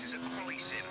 This is a quali sim.